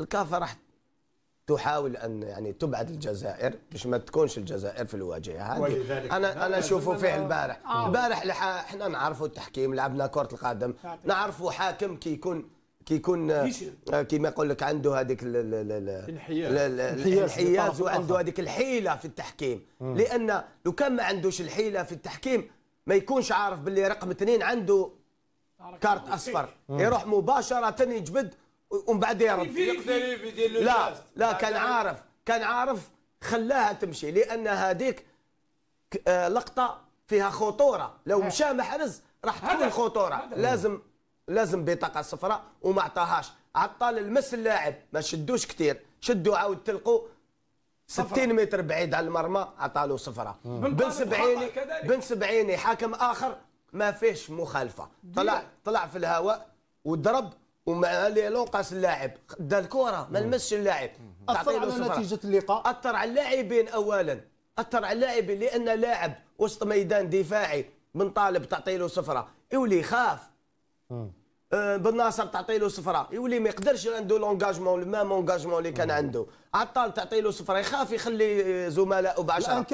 الكافة راح تحاول أن يعني تبعد الجزائر باش ما تكونش الجزائر في الواجهة هذه. أنا أنا أشوفه فيه البارح. آه. البارح لح- إحنا نعرفوا التحكيم لعبنا كرة القدم. نعرفوا حاكم كي يكون كي يكون آه، كيما يقول لك عنده هذيك ال- ال- ال- ال- انحياز. ال- ال- انحياز الانحياز وعنده. هذيك الحيلة في التحكيم. لأن لو كان ما عندوش الحيلة في التحكيم ما يكونش عارف باللي رقم اثنين عنده كارت أصفر. يروح مباشرة يجبد ومن بعد يرد يقدر يدير له لا. لا كان عارف كان عارف خلاها تمشي لأن هذيك آه، لقطة فيها خطورة. لو مشى محرز راح تكون. خطورة. لازم لازم بطاقة صفراء وما عطاهاش عطى للمس اللاعب ما شدوش كثير شدوا عاود تلقوا 60 متر بعيد على المرمى عطى له صفراء بن سبعيني. بن سبعيني حاكم آخر ما فيش مخالفة. طلع طلع في الهواء وضرب ومع اللي لونقاس اللاعب دا الكرة ما لمسش اللاعب. أثر على. نتيجة اللقاء؟ أثر على اللاعبين اولا. أثر على اللاعبين لأن لاعب وسط ميدان دفاعي من طالب تعطي له صفرة يولي يخاف. آه، بن ناصر تعطي له صفرة يولي ما يقدرش عنده لونجاجمون المام اونجاجمون اللي كان عنده. عطال تعطي له صفرة يخاف يخلي زملائه الآن